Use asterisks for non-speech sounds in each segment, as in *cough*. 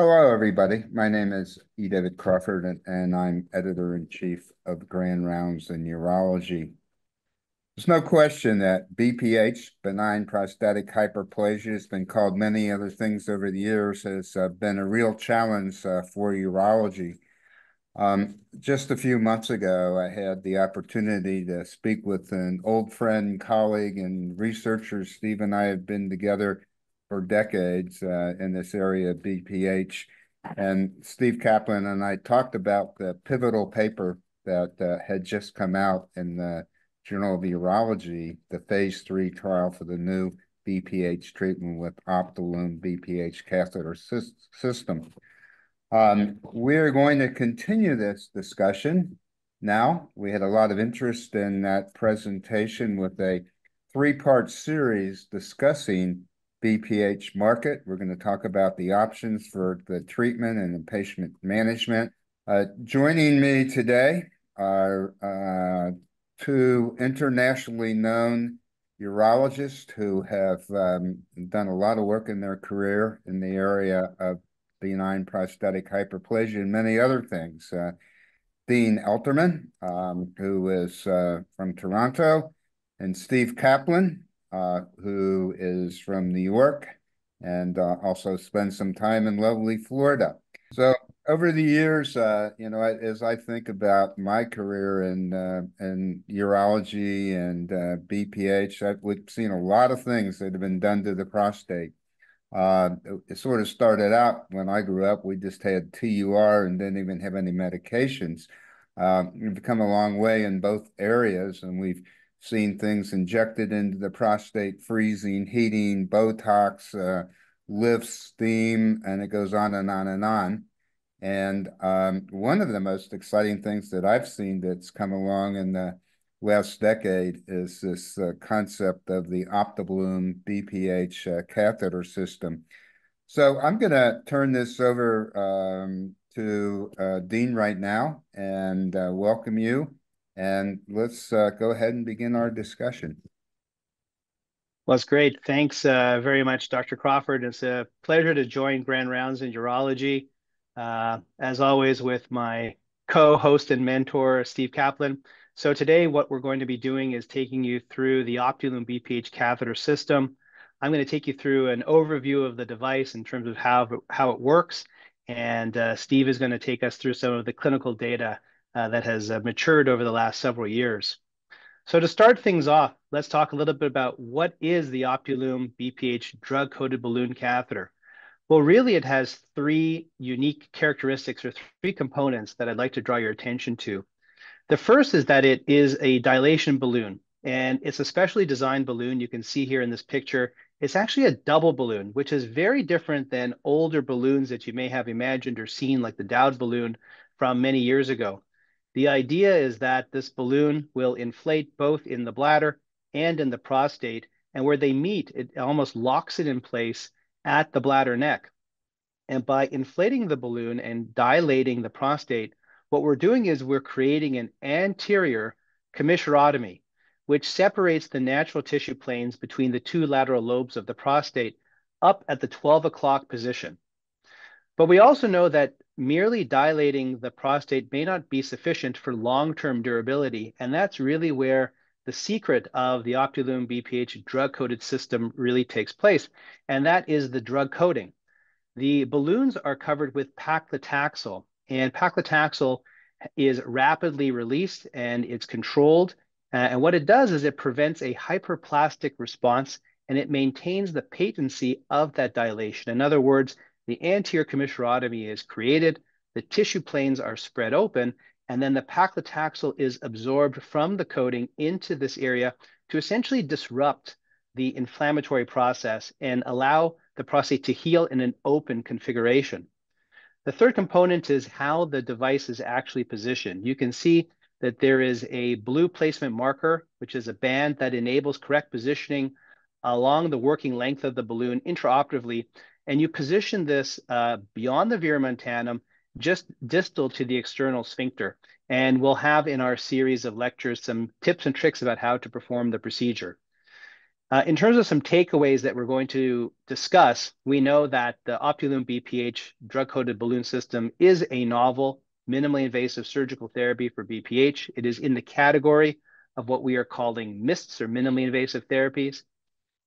Hello, everybody. My name is E. David Crawford, and, and I'm editor-in-chief of Grand Rounds in Urology. There's no question that BPH, benign prostatic hyperplasia, has been called many other things over the years, has uh, been a real challenge uh, for urology. Um, just a few months ago, I had the opportunity to speak with an old friend, colleague, and researcher. Steve and I have been together for decades uh, in this area of BPH. And Steve Kaplan and I talked about the pivotal paper that uh, had just come out in the Journal of Urology, the phase three trial for the new BPH treatment with Optilume BPH catheter system. Um, we're going to continue this discussion now. We had a lot of interest in that presentation with a three-part series discussing BPH market. We're going to talk about the options for the treatment and the patient management. Uh, joining me today are uh, two internationally known urologists who have um, done a lot of work in their career in the area of benign prostatic hyperplasia and many other things. Uh, Dean Elterman, um, who is uh, from Toronto, and Steve Kaplan, uh, who is from New York and uh, also spent some time in lovely Florida. So over the years, uh, you know, as I think about my career in uh, in urology and uh, BPH, I've we've seen a lot of things that have been done to the prostate. Uh, it, it sort of started out when I grew up, we just had TUR and didn't even have any medications. we've come a long way in both areas, and we've seen things injected into the prostate, freezing, heating, Botox, uh, lifts, steam, and it goes on and on and on. And um, one of the most exciting things that I've seen that's come along in the last decade is this uh, concept of the Optilume BPH uh, catheter system. So I'm going to turn this over um, to uh, Dean right now and uh, welcome you. And let's uh, go ahead and begin our discussion. Well, that's great. Thanks uh, very much, Dr. Crawford. It's a pleasure to join Grand Rounds in Urology. Uh, as always, with my co-host and mentor, Steve Kaplan. So today, what we're going to be doing is taking you through the Optilume BPH catheter system. I'm going to take you through an overview of the device in terms of how, how it works. And uh, Steve is going to take us through some of the clinical data uh, that has uh, matured over the last several years. So to start things off, let's talk a little bit about what is the Optilume BPH drug-coated balloon catheter. Well, really, it has three unique characteristics or three components that I'd like to draw your attention to. The first is that it is a dilation balloon, and it's a specially designed balloon. You can see here in this picture, it's actually a double balloon, which is very different than older balloons that you may have imagined or seen, like the Dowd balloon from many years ago. The idea is that this balloon will inflate both in the bladder and in the prostate, and where they meet, it almost locks it in place at the bladder neck. And by inflating the balloon and dilating the prostate, what we're doing is we're creating an anterior commissurotomy, which separates the natural tissue planes between the two lateral lobes of the prostate up at the 12 o'clock position. But we also know that merely dilating the prostate may not be sufficient for long-term durability. And that's really where the secret of the Optilume BPH drug-coated system really takes place. And that is the drug coating. The balloons are covered with paclitaxel and paclitaxel is rapidly released and it's controlled. Uh, and what it does is it prevents a hyperplastic response and it maintains the patency of that dilation. In other words, the anterior commissurotomy is created, the tissue planes are spread open, and then the paclitaxel is absorbed from the coating into this area to essentially disrupt the inflammatory process and allow the prostate to heal in an open configuration. The third component is how the device is actually positioned. You can see that there is a blue placement marker, which is a band that enables correct positioning along the working length of the balloon intraoperatively and you position this uh, beyond the verumontanum, just distal to the external sphincter. And we'll have in our series of lectures some tips and tricks about how to perform the procedure. Uh, in terms of some takeaways that we're going to discuss, we know that the Optilume BPH drug-coated balloon system is a novel, minimally invasive surgical therapy for BPH. It is in the category of what we are calling MISTs or minimally invasive therapies.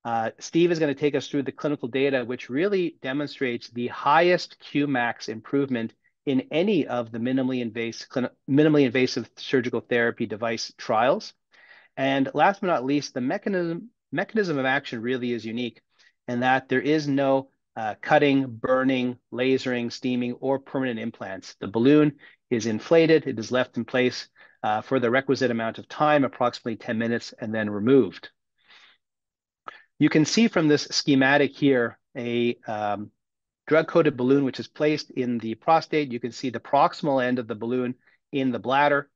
Uh, Steve is going to take us through the clinical data, which really demonstrates the highest Qmax improvement in any of the minimally invasive, minimally invasive surgical therapy device trials. And last but not least, the mechanism mechanism of action really is unique in that there is no uh, cutting, burning, lasering, steaming, or permanent implants. The balloon is inflated, it is left in place uh, for the requisite amount of time, approximately 10 minutes, and then removed. You can see from this schematic here a um, drug-coated balloon which is placed in the prostate. You can see the proximal end of the balloon in the bladder.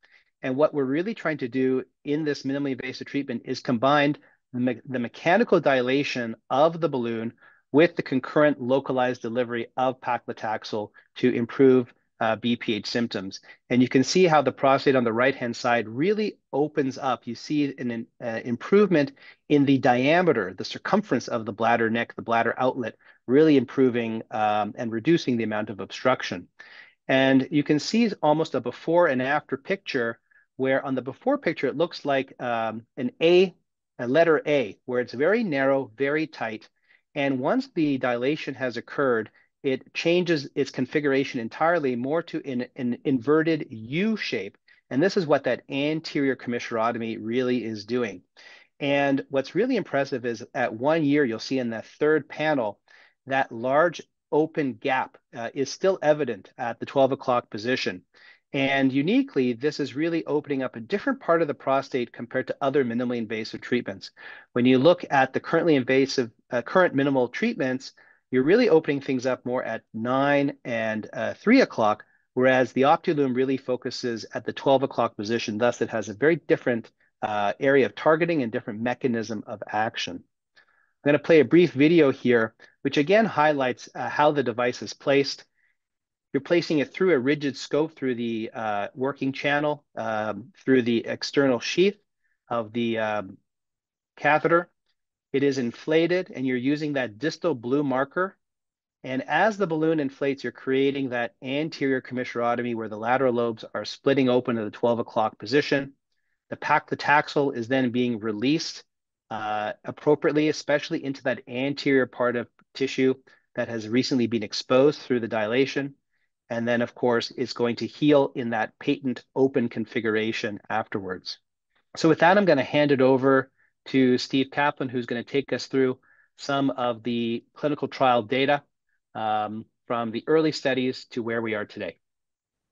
And what we're really trying to do in this minimally invasive treatment is combine the, me the mechanical dilation of the balloon with the concurrent localized delivery of paclitaxel to improve uh, BPH symptoms. And you can see how the prostate on the right-hand side really opens up. You see an uh, improvement in the diameter, the circumference of the bladder neck, the bladder outlet, really improving um, and reducing the amount of obstruction. And you can see almost a before and after picture where on the before picture, it looks like um, an A a letter A, where it's very narrow, very tight. And once the dilation has occurred, it changes its configuration entirely more to an, an inverted U shape. And this is what that anterior commissurotomy really is doing. And what's really impressive is at one year, you'll see in the third panel, that large open gap uh, is still evident at the 12 o'clock position. And uniquely, this is really opening up a different part of the prostate compared to other minimally invasive treatments. When you look at the currently invasive, uh, current minimal treatments, you're really opening things up more at nine and uh, three o'clock, whereas the Optilume really focuses at the 12 o'clock position. Thus, it has a very different uh, area of targeting and different mechanism of action. I'm going to play a brief video here, which again highlights uh, how the device is placed. You're placing it through a rigid scope through the uh, working channel, um, through the external sheath of the um, catheter. It is inflated and you're using that distal blue marker. And as the balloon inflates, you're creating that anterior commissurotomy where the lateral lobes are splitting open to the 12 o'clock position. The paclitaxel is then being released uh, appropriately, especially into that anterior part of tissue that has recently been exposed through the dilation. And then, of course, it's going to heal in that patent open configuration afterwards. So with that, I'm going to hand it over to Steve Kaplan, who's going to take us through some of the clinical trial data um, from the early studies to where we are today.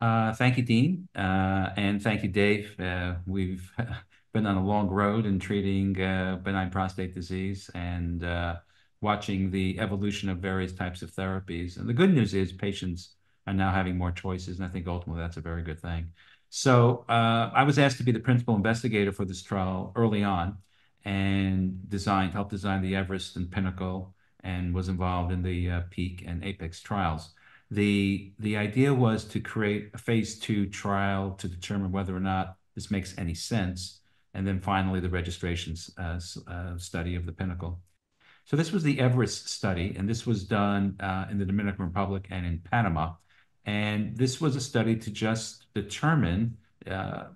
Uh, thank you, Dean, uh, and thank you, Dave. Uh, we've *laughs* been on a long road in treating uh, benign prostate disease and uh, watching the evolution of various types of therapies. And the good news is patients are now having more choices. And I think ultimately that's a very good thing. So uh, I was asked to be the principal investigator for this trial early on and designed, helped design the Everest and Pinnacle and was involved in the uh, PEAK and APEX trials. The, the idea was to create a phase two trial to determine whether or not this makes any sense. And then finally, the registrations uh, uh, study of the Pinnacle. So this was the Everest study, and this was done uh, in the Dominican Republic and in Panama. And this was a study to just determine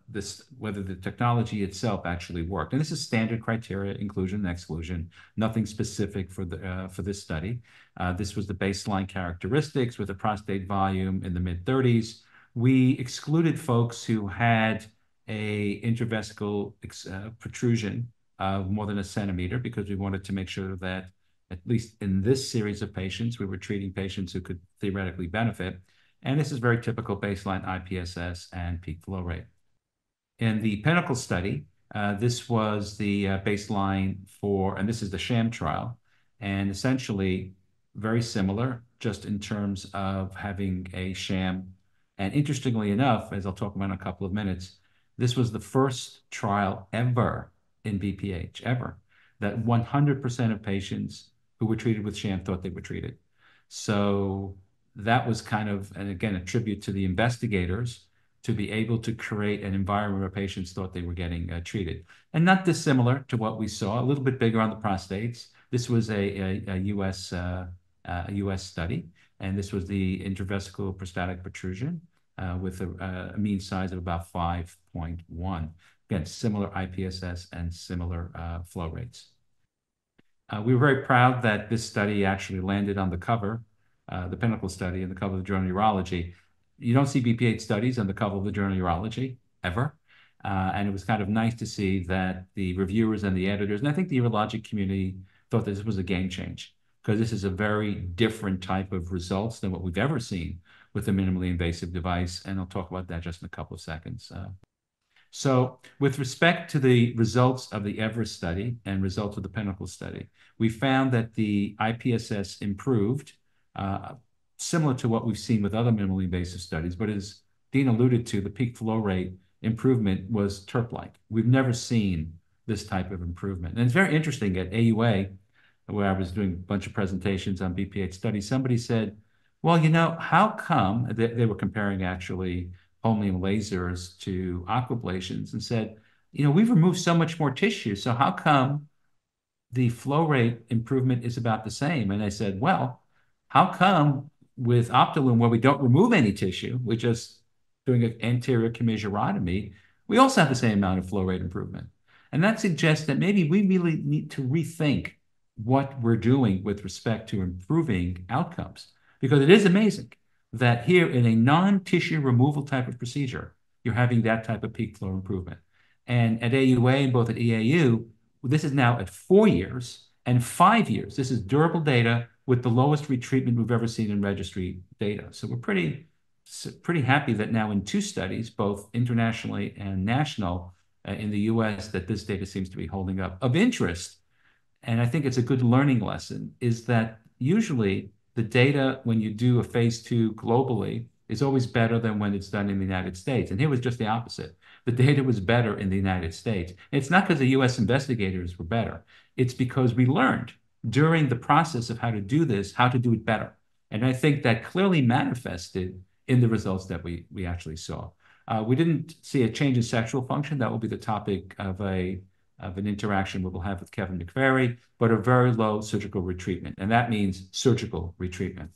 this whether the technology itself actually worked. And this is standard criteria, inclusion and exclusion, nothing specific for the uh, for this study. Uh, this was the baseline characteristics with a prostate volume in the mid 30s. We excluded folks who had a intravesical uh, protrusion of more than a centimeter because we wanted to make sure that at least in this series of patients, we were treating patients who could theoretically benefit. And this is very typical baseline IPSS and peak flow rate. In the Pinnacle study, uh, this was the uh, baseline for, and this is the sham trial, and essentially very similar, just in terms of having a sham. And interestingly enough, as I'll talk about in a couple of minutes, this was the first trial ever in BPH, ever, that 100% of patients who were treated with sham thought they were treated. So that was kind of, and again, a tribute to the investigators to be able to create an environment where patients thought they were getting uh, treated. And not dissimilar to what we saw, a little bit bigger on the prostates. This was a, a, a US, uh, uh, US study, and this was the intravesical prostatic protrusion uh, with a, a, mean size of about 5.1. Again, similar IPSS and similar uh, flow rates. Uh, we were very proud that this study actually landed on the cover, uh, the Pinnacle study, and the cover of the Journal of Urology. You don't see BPH studies on the cover of the Journal of Urology ever. Uh, and it was kind of nice to see that the reviewers and the editors, and I think the urologic community thought that this was a game change because this is a very different type of results than what we've ever seen with a minimally invasive device. And I'll talk about that just in a couple of seconds. Uh, so with respect to the results of the Everest study and results of the Pinnacle study, we found that the IPSS improved, uh, Uh, similar to what we've seen with other minimally invasive studies, but as Dean alluded to, the peak flow rate improvement was TURP-like. We've never seen this type of improvement. And it's very interesting at AUA, where I was doing a bunch of presentations on BPH studies, somebody said, well, you know, how come, they, they were comparing actually holmium lasers to aquablations and said, you know, we've removed so much more tissue. So how come the flow rate improvement is about the same? And I said, well, how come with Optilume, where we don't remove any tissue, we're just doing an anterior commissurotomy, we also have the same amount of flow rate improvement. And that suggests that maybe we really need to rethink what we're doing with respect to improving outcomes. Because it is amazing that here in a non-tissue removal type of procedure, you're having that type of peak flow improvement. And at AUA and both at EAU, this is now at four years and five years. This is durable data with the lowest retreatment we've ever seen in registry data. So we're pretty, pretty happy that now in two studies, both internationally and national uh, in the US, that this data seems to be holding up. Of interest, and I think it's a good learning lesson, is that usually the data when you do a phase two globally is always better than when it's done in the United States. And here was just the opposite. The data was better in the United States. It's not because the US investigators were better. It's because we learned during the process of how to do this, how to do it better. And I think that clearly manifested in the results that we, we actually saw. Uh, we didn't see a change in sexual function. That will be the topic of a of an interaction we will have with Kevin McVary, but a very low surgical retreatment, and that means surgical retreatment.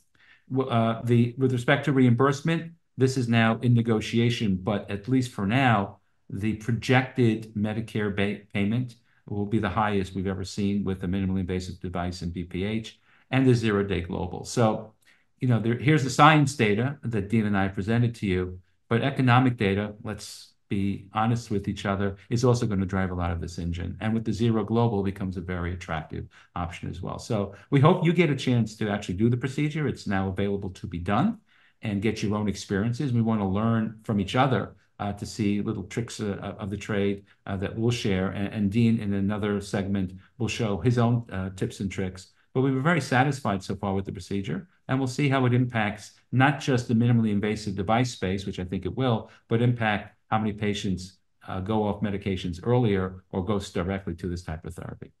Uh, the, with respect to reimbursement, this is now in negotiation, but at least for now, the projected Medicare payment will be the highest we've ever seen with a minimally invasive device in BPH and the zero-day global. So, you know, there, here's the science data that Dean and I presented to you, but economic data, let's be honest with each other, is also going to drive a lot of this engine. And with the zero global becomes a very attractive option as well. So we hope you get a chance to actually do the procedure. It's now available to be done and get your own experiences. We want to learn from each other to see little tricks uh, of the trade uh, that we'll share. And, and, Dean, in another segment, will show his own uh, tips and tricks. But we were very satisfied so far with the procedure, and we'll see how it impacts not just the minimally invasive device space, which I think it will, but impact how many patients uh, go off medications earlier or go directly to this type of therapy.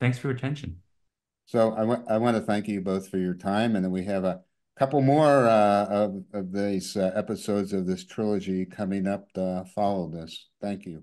Thanks for your attention. So I, I want to thank you both for your time. And then we have a couple more uh, of, of these uh, episodes of this trilogy coming up to follow this. Thank you.